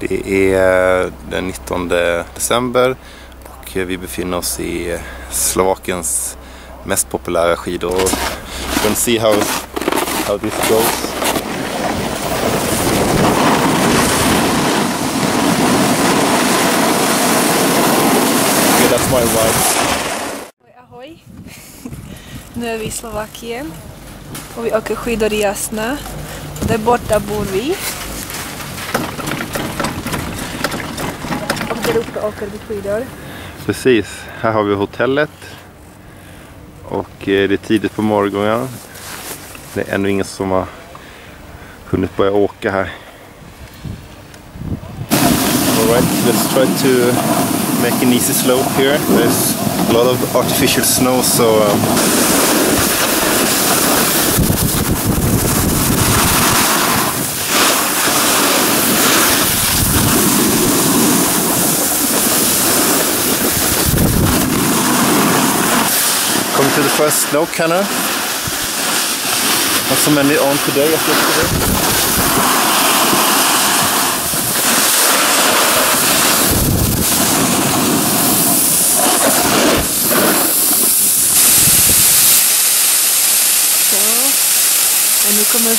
Det är eh, den 19 december och eh, vi befinner oss i eh, Slovakiens mest populära skidor. You can see how, how this goes. Okay, that's my ride. Ahoj! Nu är vi i Slovakien och vi åker skidor i Jasna. Där borta bor vi. Och där uppe åker skidor. Precis, här har vi hotellet. Och eh, det är tidigt på morgonen. Det är ännu ingen som har hunnit börja åka här. Alright, let's try to make an easy slope here. There's a lot of artificial snow so um, to the first snow cannon. Not so many on today as yesterday. Så. Och nu kommer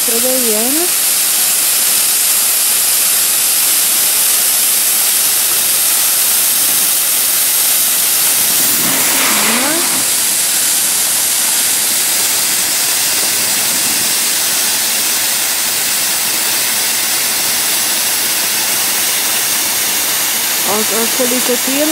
od politotil.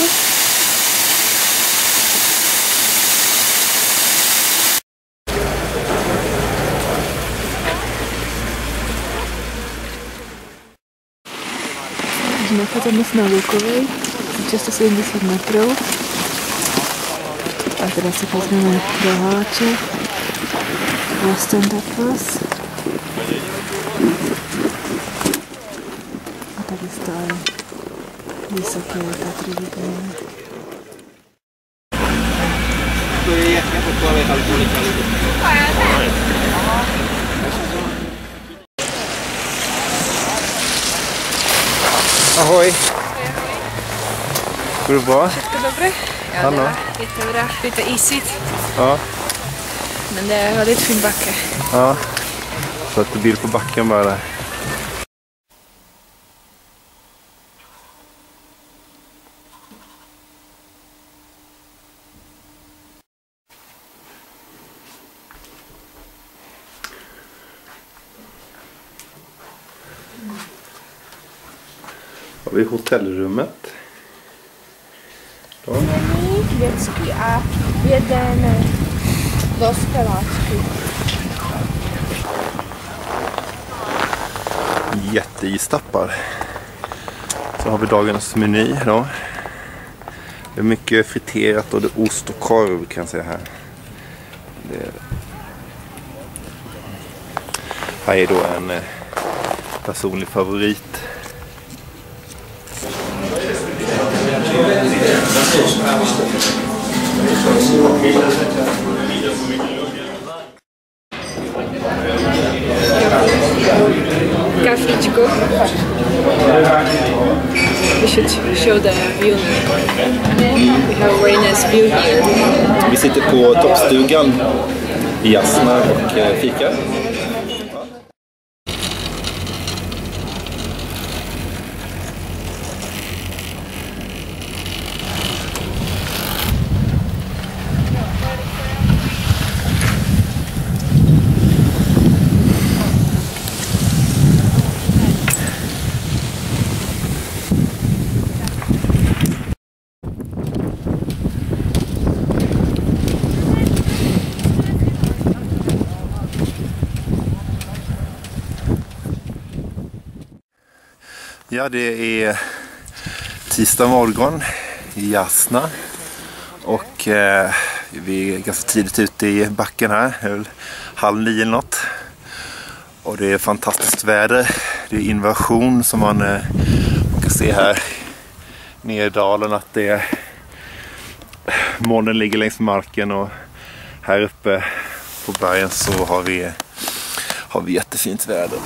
Jsme tady dnes na Lukovi, 370 metrů. A teda si pozveme do Haláče, Boston Tacos. A tady stojí vysoké Tatry vidíme. Ahoj! Går det bra? Wszystko dobre? Ja, Hallå. det var jättebra. Lite isigt, Ja. men det är väldigt fin backe. ja. Satte bild på backen bara Har vi hotellrummet. Då. Jätteistappar. Så har vi dagens meny då. Det är mycket friterat och det är ost och korv kan jag säga här. Det är... Här är då en eh, personlig favorit. Kafičku. We should show the view. We have a very nice view here. Vi sitter på toppstugan i Jasna och eh, fikar. Ja, det är tisdag morgon i Jasna. Och eh, vi är ganska tidigt ute i backen här. Det är väl halv nio eller något. Och det är fantastiskt väder. Det är invasion som man, eh, man kan se här nere i dalen att det är molnen ligger längs marken och här uppe på bergen så har vi, har vi jättefint väder.